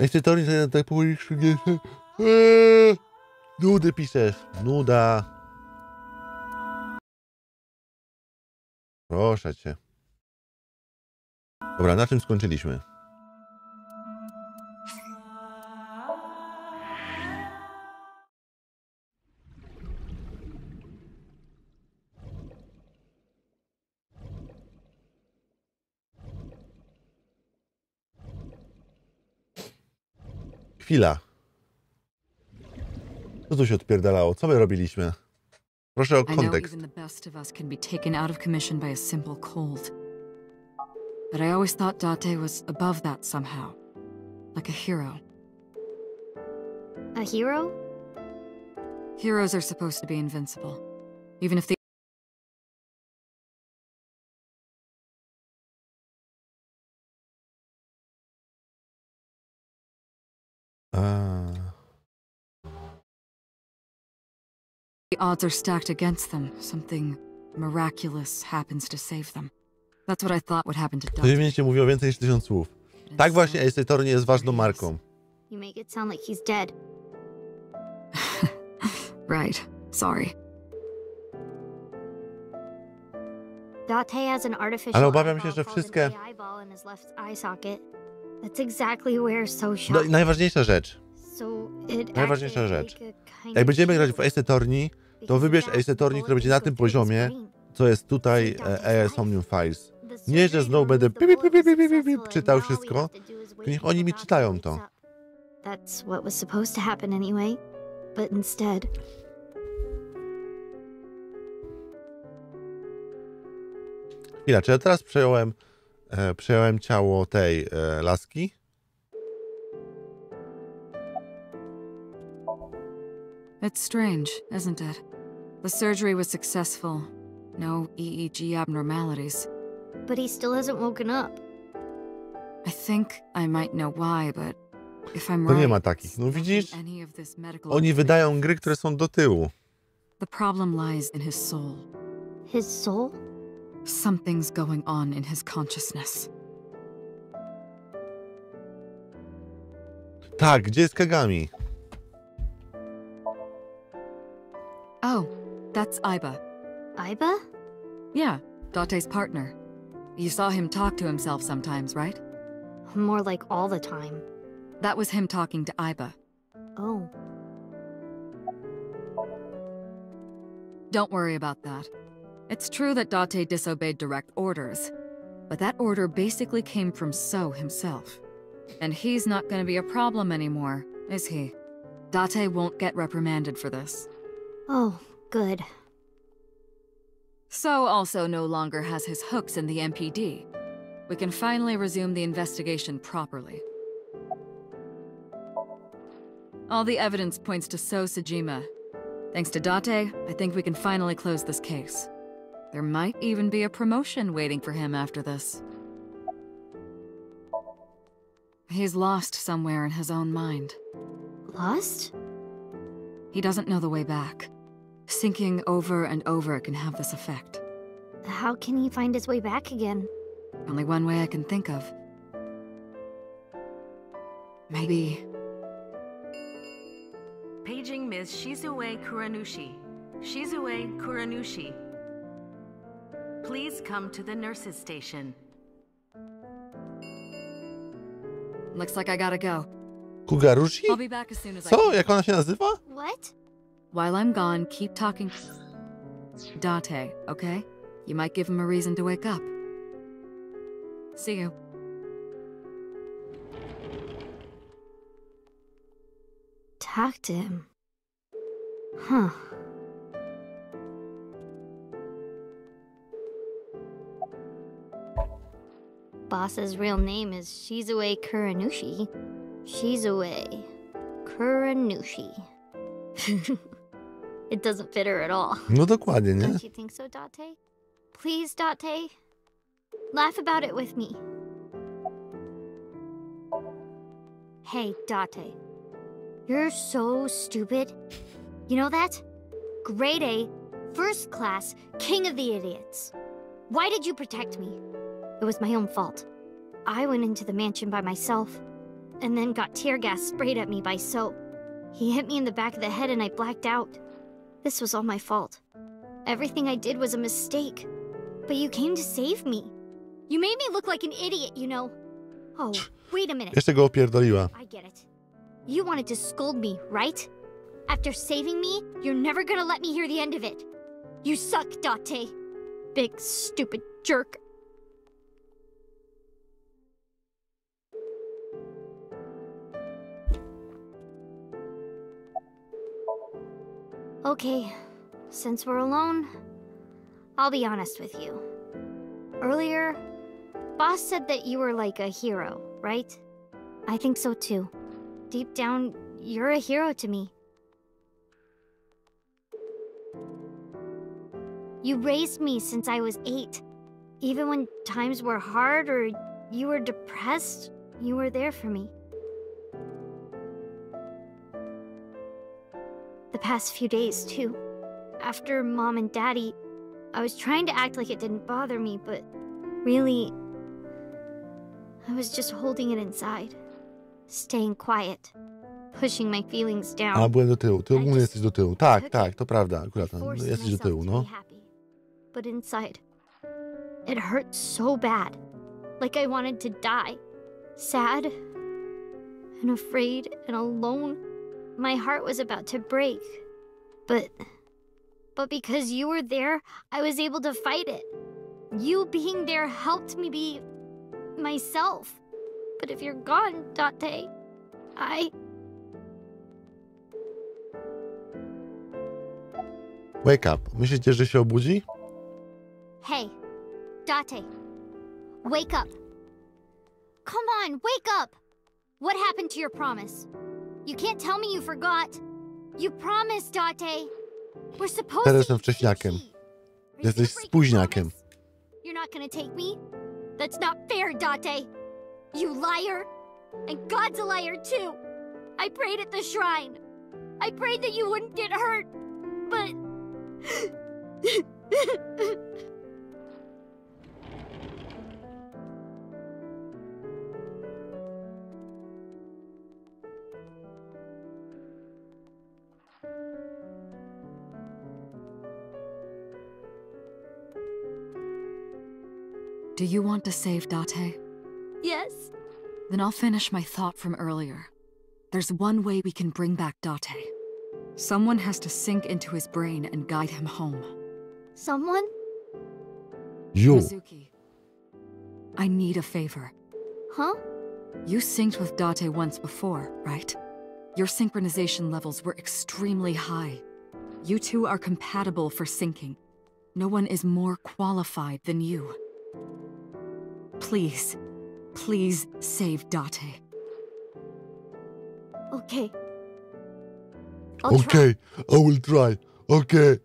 Jeszcze to nie tak powoli Eee, Nudy piszesz. Nuda. Proszę cię. Dobra, na czym skończyliśmy? Chwila. Co tu się odpierdalało? Co my robiliśmy? Proszę o I know kontekst. even the best of us can be taken out of commission by a simple cold. But I always thought Date was above that somehow. Like a hero. A hero? Heroes are supposed to be invincible. Even if the odds are stacked against them, something miraculous happens to save them. That's what I thought would happen to mówiło więcej niż tysiąc słów. Tak właśnie Ace Attorney jest ważną marką. You make it sound like he's dead. right. Sorry. Date has an artificial Ale obawiam się, że wszystkie- No, najważniejsza rzecz. Najważniejsza rzecz. Jak będziemy grać w Ace Attorney, to wybierz Ace Attorney, the które będzie na tym poziomie, co jest tutaj e, ES Omnium Files. Nie, że znowu będę pip, pip, pip, pip, pip, pip, successful, czytał wszystko. Niech oni mi czytają to. That's what was supposed to happen anyway. But instead, Chwila, czy ja teraz przejąłem, e, przejąłem ciało tej e, laski? It's strange, isn't it? The surgery was successful. No EEG abnormalities. but he still hasn't woken up. I think I might know why, but if I'm To nie right, ma takich. No widzisz? Oni wydają gry, które są do tyłu. The problem lies in his soul. His soul? Something's going on in his consciousness. Tak, gdzie jest Kagami? That's Aiba. Iba? Yeah, Date's partner. You saw him talk to himself sometimes, right? More like all the time. That was him talking to Aiba. Oh. Don't worry about that. It's true that Date disobeyed direct orders, but that order basically came from So himself. And he's not gonna be a problem anymore, is he? Date won't get reprimanded for this. Oh, good. So also no longer has his hooks in the MPD. We can finally resume the investigation properly. All the evidence points to So Sejima. Thanks to Date, I think we can finally close this case. There might even be a promotion waiting for him after this. He's lost somewhere in his own mind. Lost? He doesn't know the way back. Sinking over and over can have this effect. How can he find his way back again? Only one way I can think of. Maybe. Paging Ms. Shizue Kuranushi. Shizue Kuranushi. Please come to the nurses' station. Looks like I gotta go. Kuranushi? I'll be back as soon as I Co? can. Jak ona się nazywa? What? While I'm gone, keep talking. Date, okay? You might give him a reason to wake up. See you. Talk to him. Huh. Boss's real name is Shizue Kuranushi. Shizue Kuranushi. it doesn't fit her at all. No dokładnie, nie? Don't you think so, Date? Please, Date. Laugh about it with me. Hey, Date. You're so stupid. You know that? Grade A, first class, king of the idiots. Why did you protect me? It was my own fault. I went into the mansion by myself. and then got tear gas sprayed at me by So. He hit me in the back of the head and I blacked out. This was all my fault. Everything I did was a mistake. But you came to save me. You made me look like an idiot, you know. Oh, wait a minute. Jeszcze go opierdoliła. I get it. You wanted to scold me, right? After saving me, you're never gonna let me hear the end of it. You suck, Date. Big, stupid jerk. Okay, since we're alone, I'll be honest with you. Earlier, Boss said that you were like a hero, right? I think so too. Deep down, you're a hero to me. You raised me since I was eight. Even when times were hard or you were depressed, you were there for me. Past few days, too. After mom and daddy, I was trying to act like it didn't bother me, but really, I was just holding it inside. Staying quiet. Pushing my feelings down. A, byłem do tyłu. Ty ogólnie jesteś do tyłu. Tak, tak, to prawda. Akurat jesteś do tyłu, no. But inside, it hurt so bad. Like I wanted to die. Sad and afraid and alone. My heart was about to break. But but because you were there, I was able to fight it. You being there helped me be myself. But if you're gone, Date, I Wake up. Myślicie, że się obudzi? Hey, Date, wake up. Come on, wake up! What happened to your promise? You can't tell me you forgot. You promised, Date. We're supposed Teraz to jestem wcześniakiem. sushi. Are you Jesteś gonna break your spóźniakiem. You're not gonna take me? That's not fair, Date. You liar. And God's a liar too. I prayed at the shrine. I prayed that you wouldn't get hurt, but. Do you want to save Date? yes. Then I'll finish my thought from earlier. There's one way we can bring back Date. Someone has to sink into his brain and guide him home. Someone? You. Mizuki, I need a favor. Huh? You synced with Date once before, right? Your synchronization levels were extremely high. You two are compatible for syncing. No one is more qualified than you. Please, please save Date. Okay. I'll try. Okay, I will try. Okay.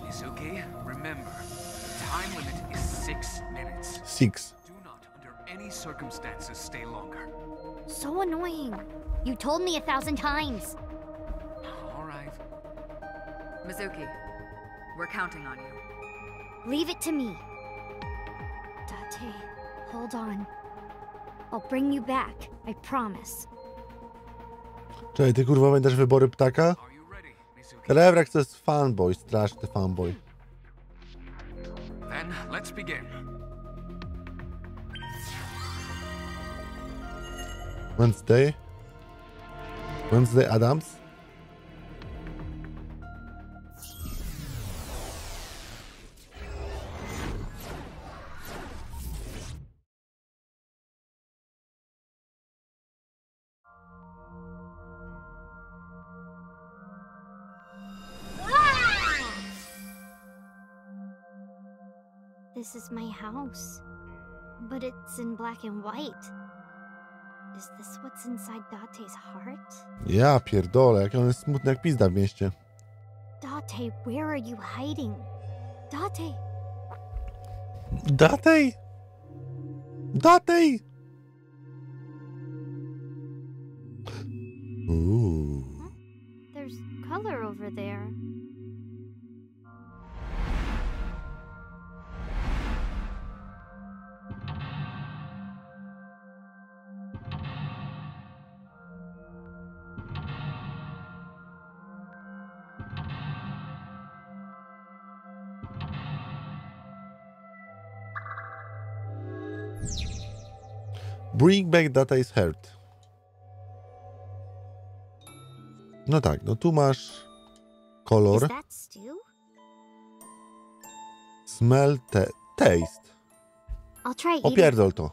Mizuki, remember, the time limit is six minutes. Six. Do not, under any circumstances, stay longer. So annoying. You told me a thousand times. Oh, all right. Mizuki, we're counting on you. Leave it to me. Date, hold on. I'll bring you back. I promise. Czekaj, ty kurwa będziesz wybory ptaka? Are you ready, Mizuki? Rewrak to jest fanboy, straszny fanboy. Then let's begin. Wednesday. Wednesday Addams. This is my house. But it's in black and white. Is this what's inside Date's heart? Ja pierdolę, jak on jest smutny jak pizda w mieście. Date, where are you hiding? Date, Datej! Datej! Uuu. over there. Bring back data is hurt. No tak, no tu masz kolor, smell, te taste. I'll try. Opierdol to.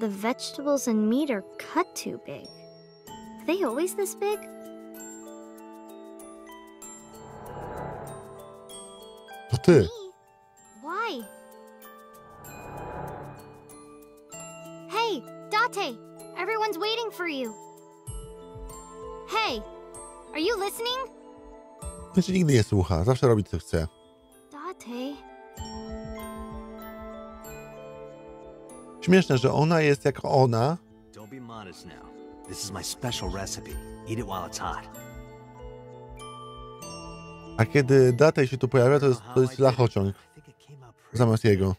The vegetables and meat are cut too big. Are they always this big? Ty. Why? Hey, Date! Everyone's waiting for you. Hey, are you listening? Znaczy nigdy nie słucha, zawsze robi co chce. Date. Śmieszne, że ona jest jak ona, Don't be modest now. This is my special recipe. Eat it while it's hot. A kiedy Datej się tu pojawia, to jest, to jest lachociąg zamiast jego.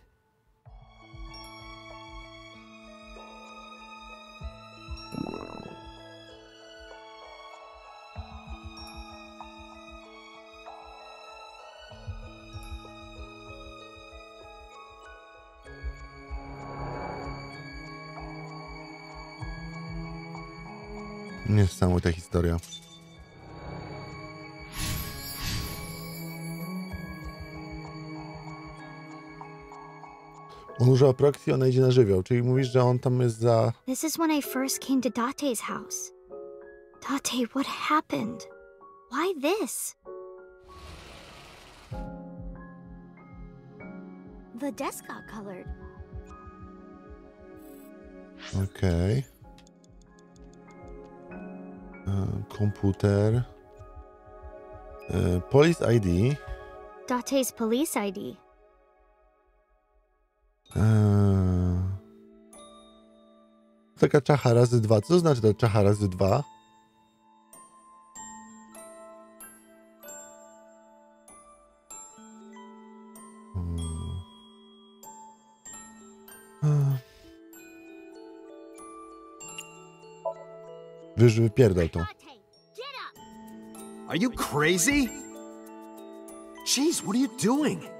Niesamowita historia. On używa proxy, ona idzie na żywioł, czyli mówisz, że on tam jest za... This is when I first came to Date's house. Date, what happened? Why this? The desk got colored. Okej. E, Komputer. E, Police ID. Date's police ID. Eee... Taka czacha razy dwa. Co to znaczy ta czacha razy dwa? Hmm. Eee. Wiesz, wypierdol to. Are you crazy? Jeez, what are you doing?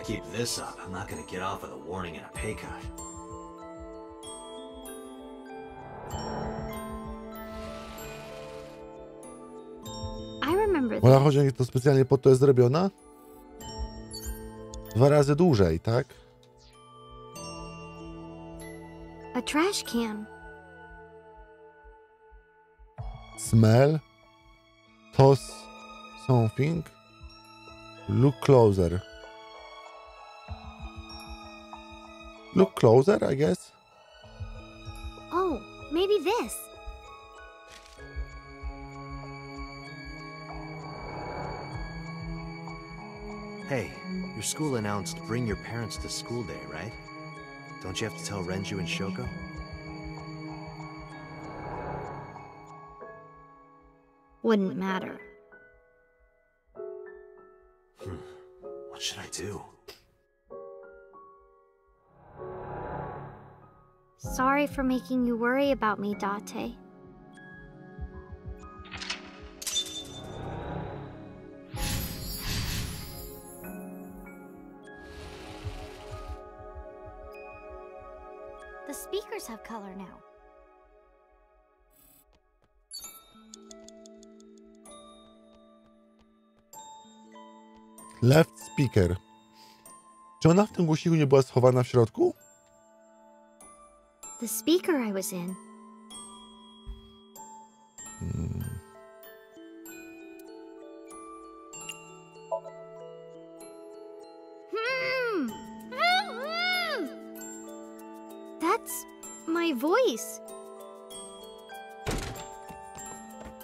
I keep this up, I'm not gonna get off with a warning and a pay cut. I remember chodzi, to specjalnie po to jest zrobiona? Dwa razy dłużej, tak? A trash can. Smell. Toss something. Look closer. Look closer, I guess. Oh, maybe this. Hey, your school announced bring your parents to school day, right? Don't you have to tell Renju and Shoko? Wouldn't matter. Sorry for making you worry about me, Date. The speakers have color now. Left speaker. Czy ona w tym głośniku nie była schowana w środku? The speaker I was in. Hmm. Hmm. That's my voice.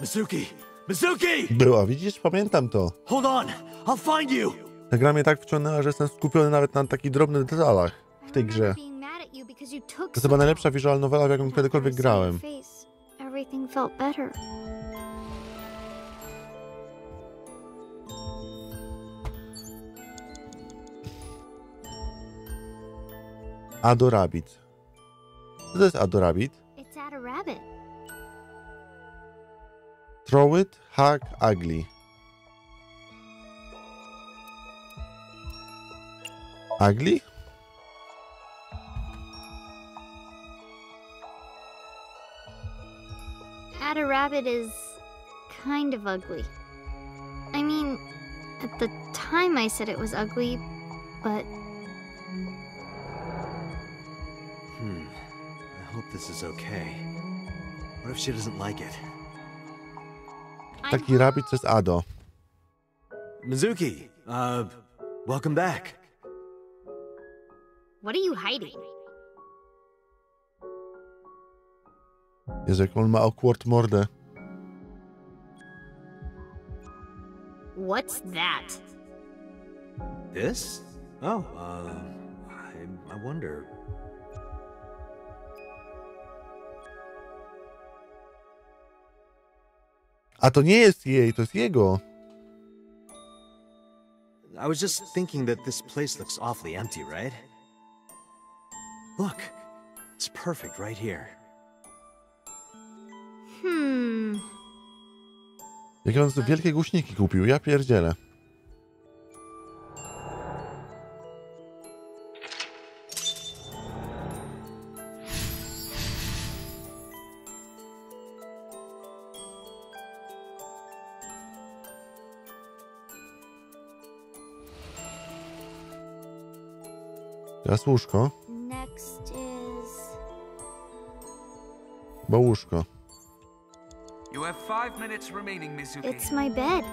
Mizuki! Mizuki! Była, widzisz? Pamiętam to. Hold on! I'll find you! Ta gra mnie tak wciągnęła, że jestem skupiony nawet na takich drobnych detalach w tej grze. To chyba najlepsza visual novela, w jaką kiedykolwiek grałem. Adorabit. Co to jest Adorabit? Throw it, hack, ugly. Ugly? At a rabbit is kind of ugly. I mean, at the time I said it was ugly, but Hmm. I hope this is okay. What if she doesn't like it? I'm Taki rabbit to jest Ado. Mizuki, uh, welcome back. What are you hiding? Jezu, jak on ma awkward mordę. What's that? This? Oh, uh, I, I wonder. A to nie jest jej, to jest jego. I was just thinking that this place looks awfully empty, right? Look, it's perfect right here. Jakie on wielkie głośniki kupił, ja pierdzielę. Teraz łóżko, bo łóżko. Five minutes remaining, Mizuki. It's my bed.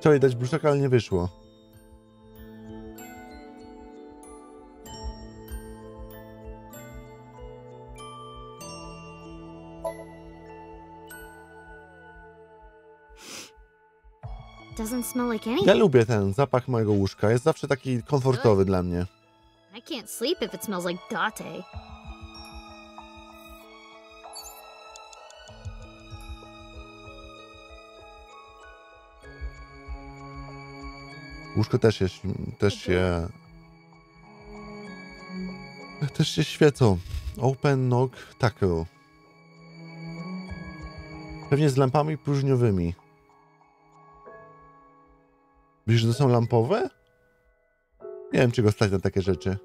Chciałem dać brzuszek, ale nie wyszło. Doesn't smell like anything. Ja lubię ten zapach mojego łóżka, jest zawsze taki komfortowy dla mnie. I can't sleep if it smells like date. Łóżko też, jest, też się... Też się świecą. Open Knock Tackle. Pewnie z lampami próżniowymi. Wiesz, że to są lampowe? Nie wiem, czy go stać na takie rzeczy.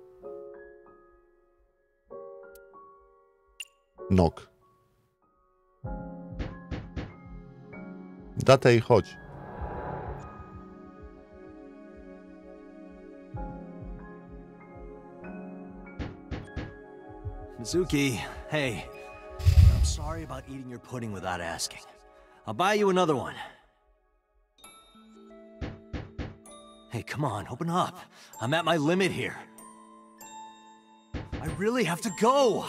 Knock. Datej, chodź. Mizuki, hey. I'm sorry about eating your pudding without asking. I'll buy you another one. Hey, come on, open up. I'm at my limit here. I really have to go.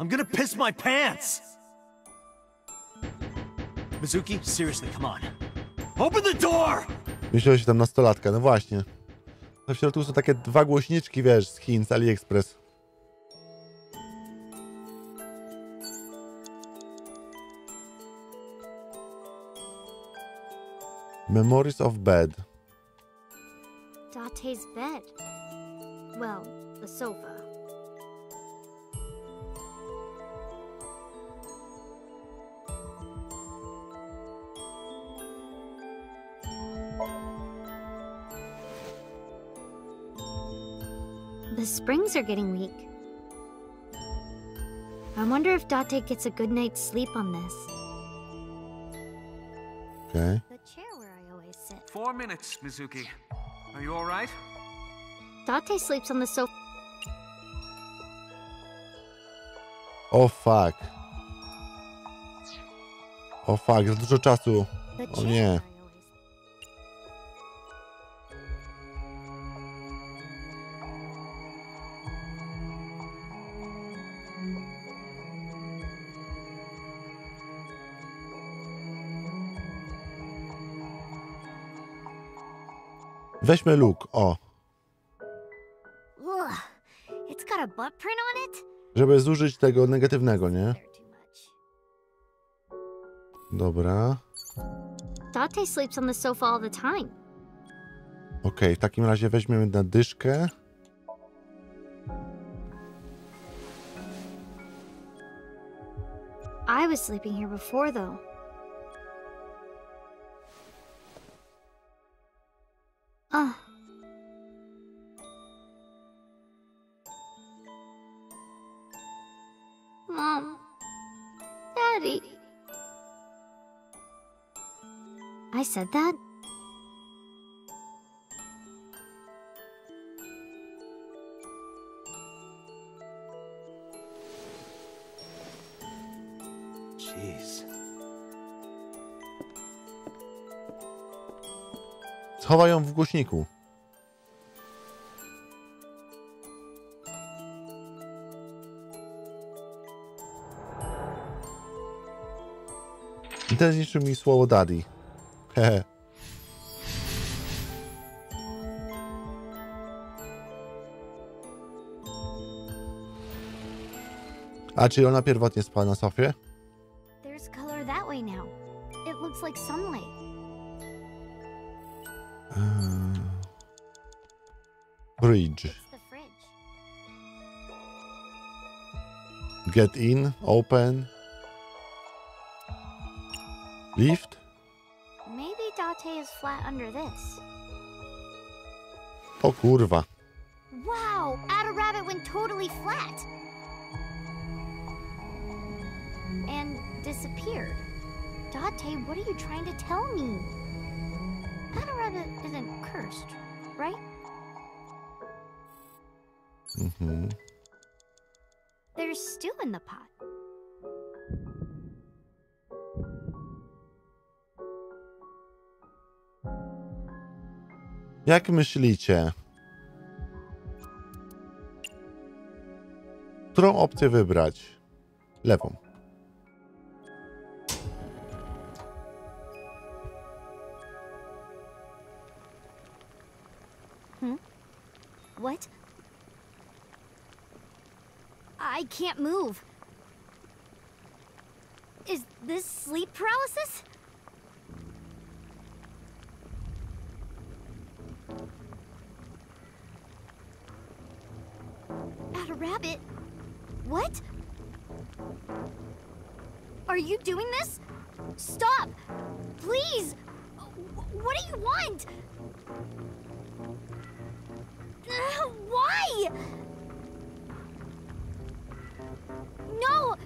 I'm gonna piss my pants. Mizuki, seriously, come on. Open the door! Myślał się tam nastolatka, no właśnie. A w środku są takie dwa głośniczki, wiesz, z Chin, z AliExpress. Memories of Bed. Date's bed. Well, the sofa. The springs are getting weak. I wonder if Date gets a good night's sleep on this. Okej. Four minutes, Mizuki. Are you all right? Date sleeps on the sofa. O fuck. O fuck, za dużo czasu. The Oh, Weźmy luk, o, żeby zużyć tego negatywnego, nie? Dobra. Date sleeps on the sofa all the time. Okej, w takim razie weźmiemy na dyszkę. I was sleeping here before, though. Mom. Daddy. I said that? Jeez. Schowaj ją w głośniku. Zniszczył mi słowo daddy. Hehe. A czy ona pierwotnie spała na sofie? There's color that way now. It looks like sunlight. Bridge. Get in, open. Lift? Maybe Date is flat under this. O kurwa. Wow! Ada Rabbit went totally flat! And disappeared. Date, what are you trying to tell me? Ada Rabbit isn't cursed, right? Mm-hmm. There's stew in the pot. Jak myślicie? Którą opcję wybrać? Lewą. No!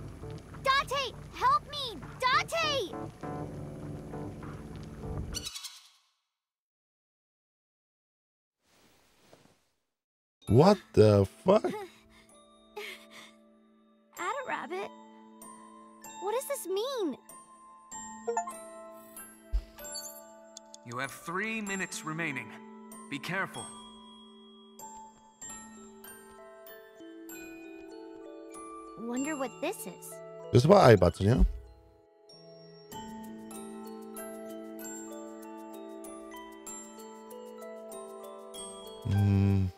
Date! Help me! Date! What the fuck? Ada Rabbit? What does this mean? You have three minutes remaining. Be careful. Wonder what this is. To jest chyba Aiba, co nie? Mm.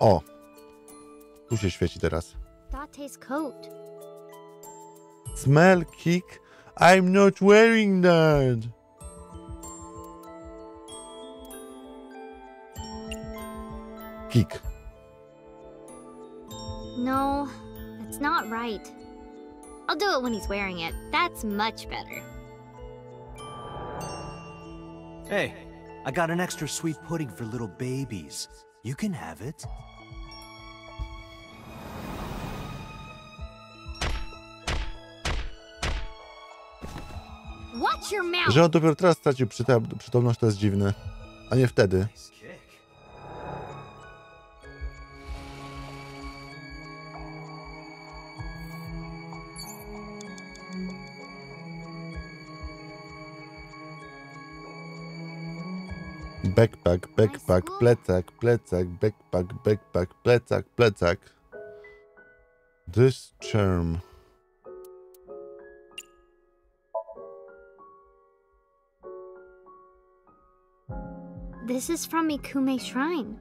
O! Tu się świeci teraz. Date's coat. Smell kick? I'm not wearing that! Kick. Right. I'll do it when he's wearing it. That's much better. Hey, I got an extra sweet pudding for little babies. You can have it. Watch your mouth! Że on dopiero teraz stracił przytem- przytomność, to jest dziwne. A nie wtedy. Backpack, backpack, plecak, plecak, backpack, backpack, plecak, plecak. This charm. This is from Ikume Shrine.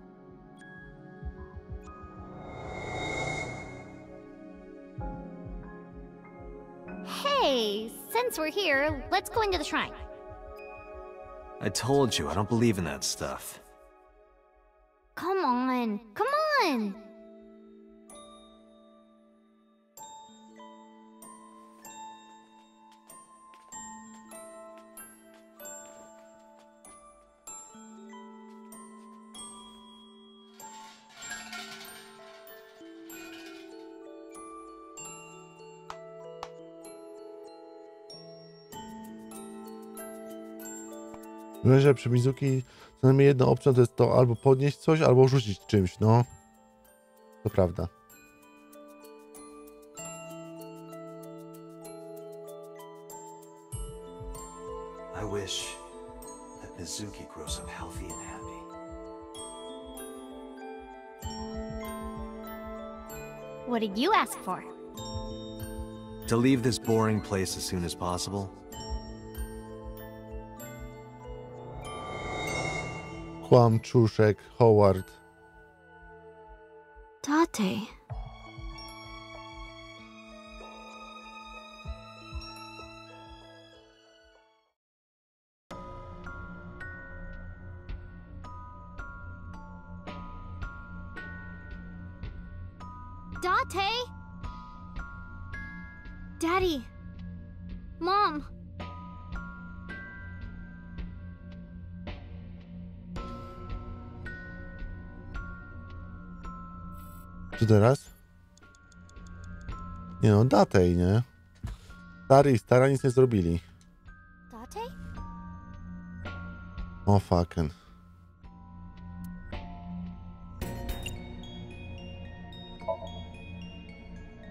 Hey, since we're here, let's go into the shrine. I told you, I don't believe in that stuff. Come on, come on! Myślę, że przy Mizuki co najmniej jedna opcja to jest to albo podnieść coś, albo rzucić czymś, no. To prawda. I wish that Mizuki grows up healthy and happy. What did you ask for? To leave this boring place as soon as possible. Kłamczuszek, Howard. Tatej. Teraz? Nie no, datej, nie? Stary i stara nic nie zrobili. Date? O fucking.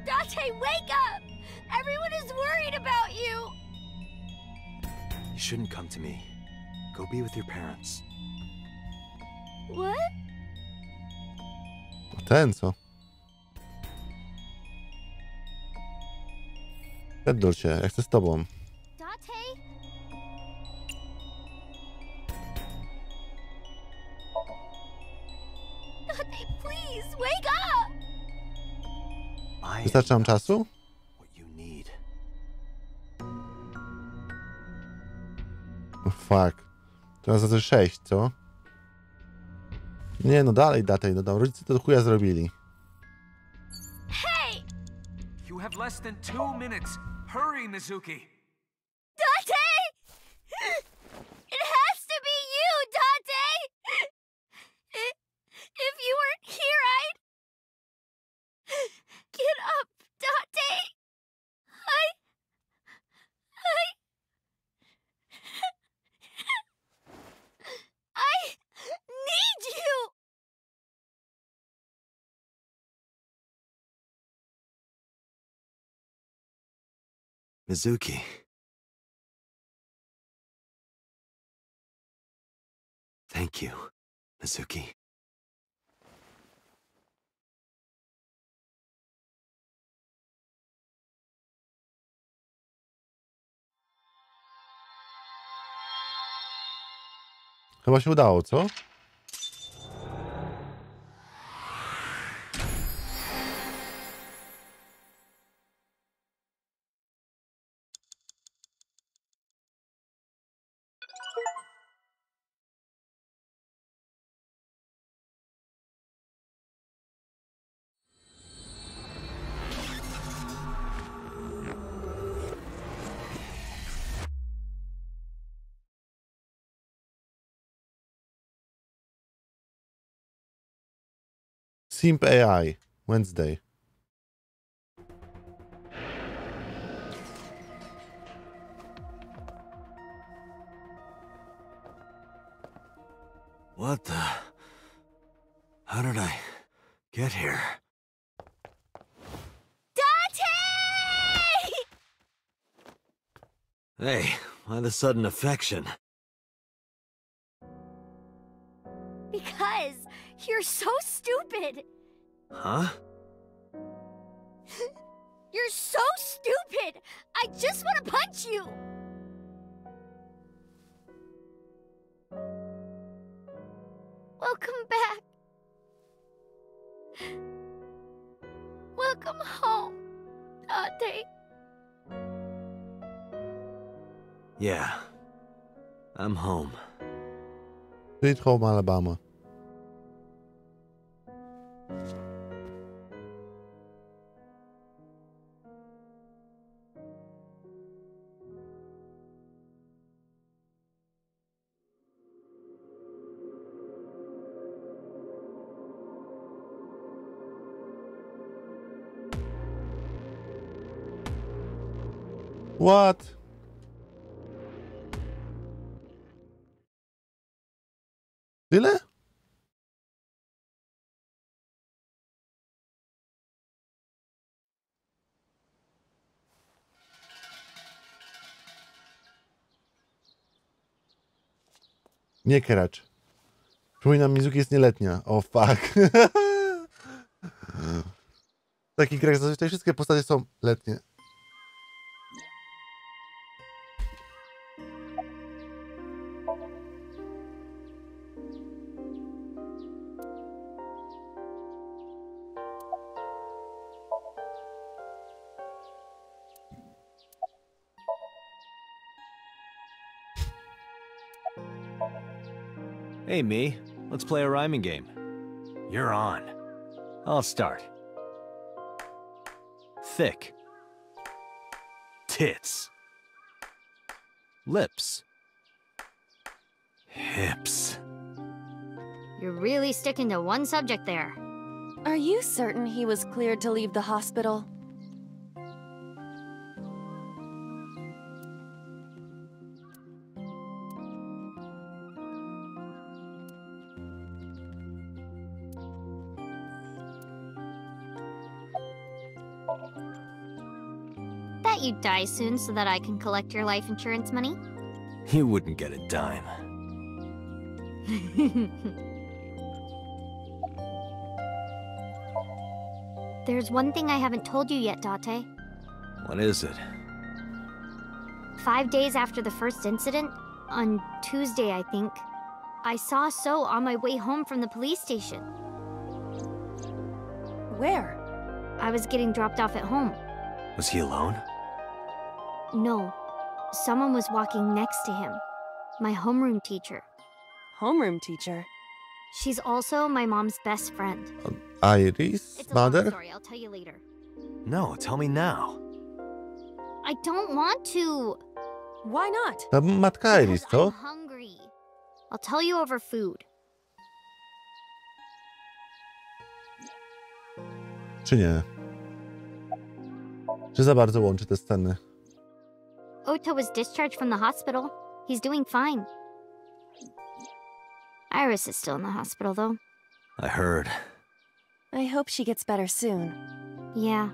Date, wake up! Everyone is worried about you! You shouldn't come to me. Go be with your parents. What? Ten co? Pierdol się, ja chcę z tobą. Wystarczy nam czasu? what you need. O, fuck. Teraz za to 6, co? Nie no, dalej datej, no dobra, rodzice to do chuja zrobili. Hey! You have less than two minutes. Hurry, Mizuki. Date! It has to be you, Date! I- If you weren't here, I'd... Get up, Date! I... I... I need you! Mizuki. Thank you, Mizuki. Chyba się udało, co? Simp AI, Wednesday. What the? How did I get here? Date! Hey, why the sudden affection? Because you're so stupid. Huh? You're so stupid. I just want to punch you. Welcome back. Welcome home, Date. Yeah. I'm home. Sweet Home Alabama. What? Tyle? Nie keracz. Przypominam, Mizuki jest nieletnia. O fuck. W takich grach zazwyczaj wszystkie postacie są letnie. Hey, me. Let's play a rhyming game. You're on. I'll start. Thick. Tits. Lips. Hips. You're really sticking to one subject there. Are you certain he was cleared to leave the hospital? You die soon so that I can collect your life insurance money. You wouldn't get a dime. There's one thing I haven't told you yet, Date. What is it? Five days after the first incident, on Tuesday, I think, I saw So on my way home from the police station. Where? I was getting dropped off at home. Was he alone? No, someone was walking next to him. My homeroom teacher. Homeroom teacher. She's also my mom's best friend. Uh, Iris? It's a long Mother? story, I'll tell you later. No, tell me now. I don't want to. Why not? Ta matka Iris, because co? I'm hungry. I'll tell you over food. Czy nie? Czy za bardzo łączy te sceny? Ota was discharged from the hospital. He's doing fine. Iris is still in the hospital, though. I heard. I hope she gets better soon. Yeah.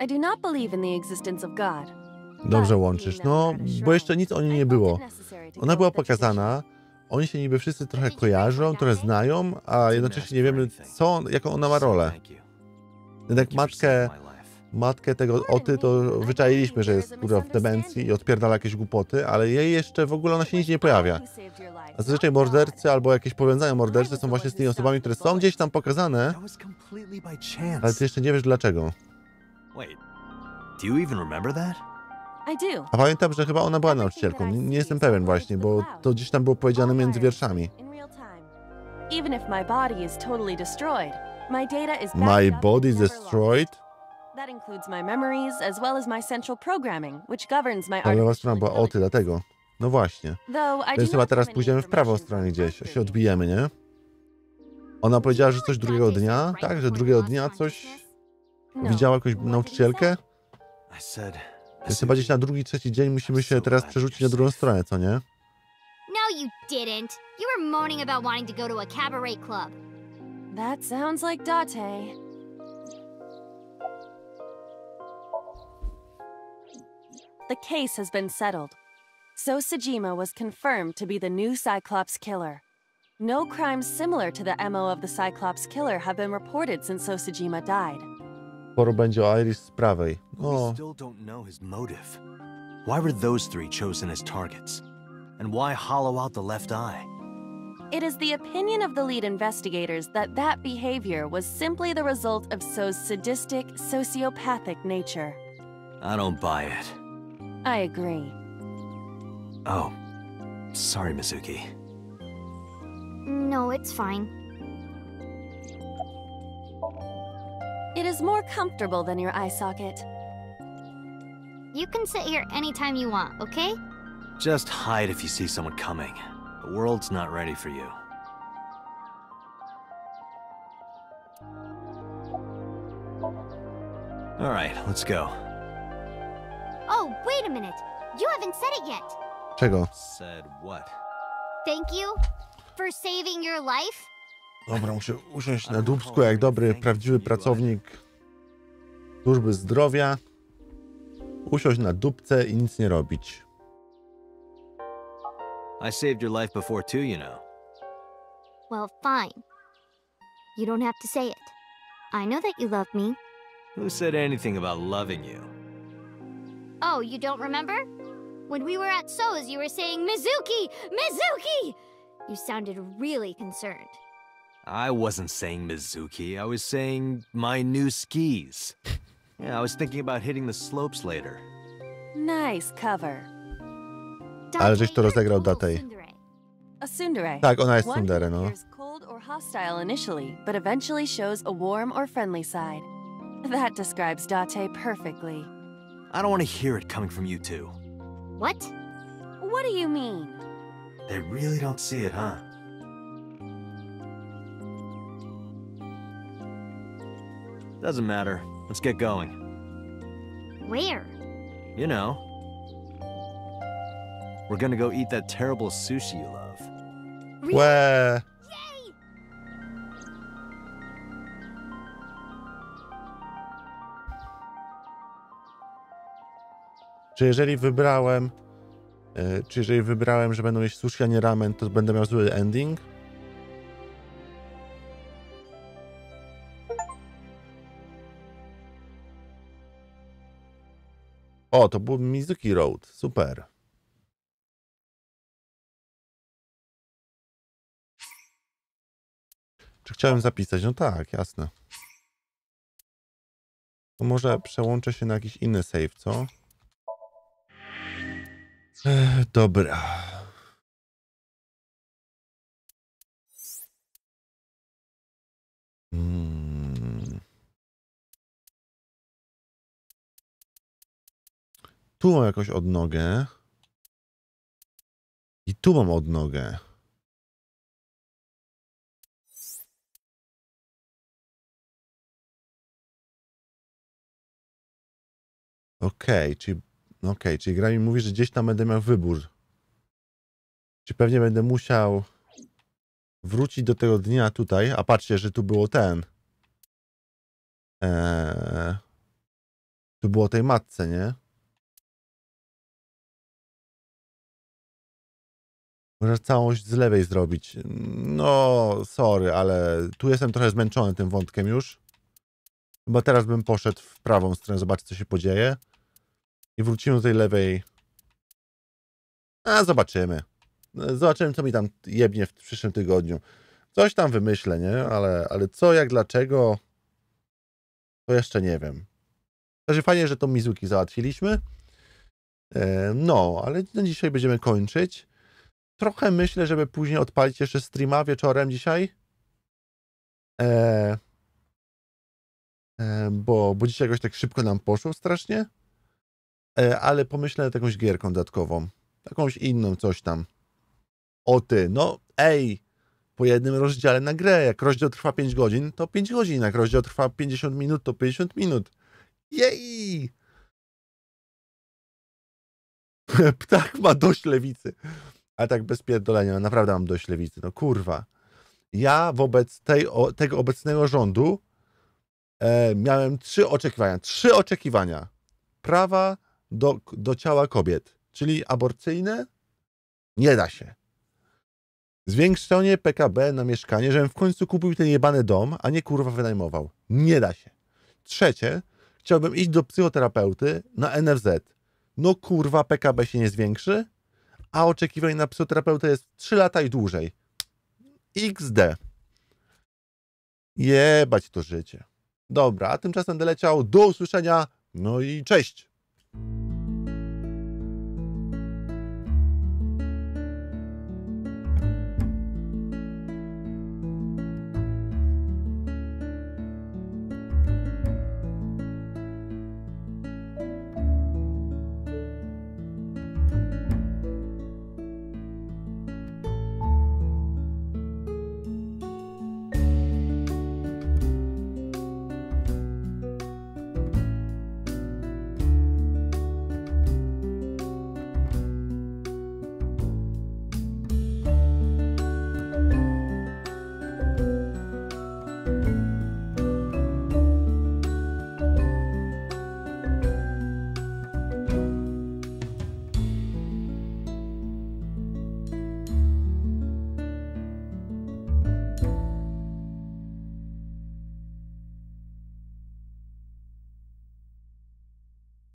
I do not believe in the existence of God. Dobrze łączysz. No, known at a bo jeszcze nic o niej nie było. necessary to Ona go była with the tradition. pokazana, oni się niby wszyscy trochę kojarzą, trochę znają, a jednocześnie nie wiemy, co, jaką ona ma rolę. Jednak matkę, matkę tego Oty to wyczailiśmy, że jest kurwa w demencji i odpierdala jakieś głupoty, ale jej jeszcze w ogóle ona się nic nie pojawia. A zazwyczaj mordercy albo jakieś powiązania mordercy są właśnie z tymi osobami, które są gdzieś tam pokazane, ale ty jeszcze nie wiesz dlaczego. Wait, do you even remember that? A pamiętam, że chyba ona była nauczycielką. Nie, nie jestem pewien właśnie, bo to gdzieś tam było powiedziane między wierszami. My body is destroyed? That includes my memories as well as my central programming, which governs my Ale strona była Oty, intelligence. dlatego. No właśnie. Więc chyba teraz pójdziemy w prawą stronę gdzieś, się odbijemy, nie? Ona powiedziała, że coś drugiego dnia, tak? Że drugiego dnia coś No. widziała jakąś nauczycielkę? I said. Więc chyba gdzieś na drugi, trzeci dzień musimy się teraz przerzucić na drugą stronę, co nie? No, you didn't. You were moaning about wanting to go to a cabaret club. That sounds like Date. The case has been settled. So Sajima was confirmed to be the new Cyclops killer. No crimes similar to the MO of the Cyclops killer have been reported since Sosajima died. Sporo będzie o Iris z prawej. But No, we still don't know his motive. Why were those three chosen as targets? And why hollow out the left eye? It is the opinion of the lead investigators that that behavior was simply the result of So's sadistic, sociopathic nature. I don't buy it. I agree. Oh, sorry, Mizuki. No, it's fine. It is more comfortable than your eye socket. You can sit here anytime you want, okay? Just hide if you see someone coming. The world's not ready for you. All right, let's go. Oh, wait a minute. You haven't said it yet. czego? Said what? Thank you for saving your life. Dobra, muszę usiąść na dubsku jak dobry, prawdziwy pracownik służby zdrowia. Usiąść na dupce i nic nie robić. I saved your life before too, you know. Well, fine. You don't have to say it. I know that you love me. Who said anything about loving you? Oh, you don't remember? When we were at So's, you were saying, Mizuki! Mizuki! You sounded really concerned. I wasn't saying Mizuki. I was saying my new skis. Yeah, I was thinking about hitting the slopes later. Nice cover. Ale żeś to Date, rozegrał you're a datej. tsundere. A. Tak, ona jest One who tsundere, no. cold or hostile initially, but eventually shows a warm or friendly side. That describes Date perfectly. I don't want to hear it coming from you two. What? What do you mean? They really don't see it, huh? Doesn't matter. Let's get going. Where? You know. We're gonna go eat that terrible sushi you love. Really? Łe! Yay! Czy jeżeli wybrałem, czy jeżeli wybrałem, że będą jeść sushi, a nie ramen, to będę miał zły ending? O, to był Mizuki Road. Super. Czy chciałem zapisać? No tak, jasne. To może przełączę się na jakiś inny save, co? Ech, dobra. Tu mam jakąś odnogę. I tu mam odnogę. Okej, czyli Okej, czyli gra mi mówi, że gdzieś tam będę miał wybór. Czy pewnie będę musiał wrócić do tego dnia tutaj, a patrzcie, że tu było ten. Eee, tu było tej matce, nie? Może całość z lewej zrobić. No, sorry, ale tu jestem trochę zmęczony tym wątkiem już. Chyba teraz bym poszedł w prawą stronę, zobaczyć co się podzieje. I wrócimy do tej lewej. A zobaczymy. Zobaczymy, co mi tam jebnie w przyszłym tygodniu. Coś tam wymyślę, nie? Ale, ale co, jak, dlaczego, to jeszcze nie wiem. Także fajnie, że to Mizuki załatwiliśmy. E, No, ale dzisiaj będziemy kończyć. Trochę myślę, żeby później odpalić jeszcze streama wieczorem dzisiaj. E, e, bo, bo dzisiaj jakoś tak szybko nam poszło strasznie. E, ale pomyślę nad jakąś gierką dodatkową. Jakąś inną, coś tam. O ty, no ej, po jednym rozdziale na grę. Jak rozdział trwa 5 godzin, to 5 godzin. Jak rozdział trwa 50 minut, to 50 minut. Jej! Ptak ma dość lewicy. Ale tak bez pierdolenia, naprawdę mam dość lewicy. No kurwa. Ja wobec tej, o, tego obecnego rządu e, miałem trzy oczekiwania. Trzy oczekiwania. Prawa do, do ciała kobiet, czyli aborcyjne, nie da się. Zwiększenie PKB na mieszkanie, żebym w końcu kupił ten jebany dom, a nie kurwa wynajmował. Nie da się. trzecie, chciałbym iść do psychoterapeuty na NFZ. No kurwa, PKB się nie zwiększy, a oczekiwanie na psychoterapeutę jest 3 lata i dłużej. XD. Jebać to życie. Dobra, a tymczasem będę leciał. Do usłyszenia. No i cześć.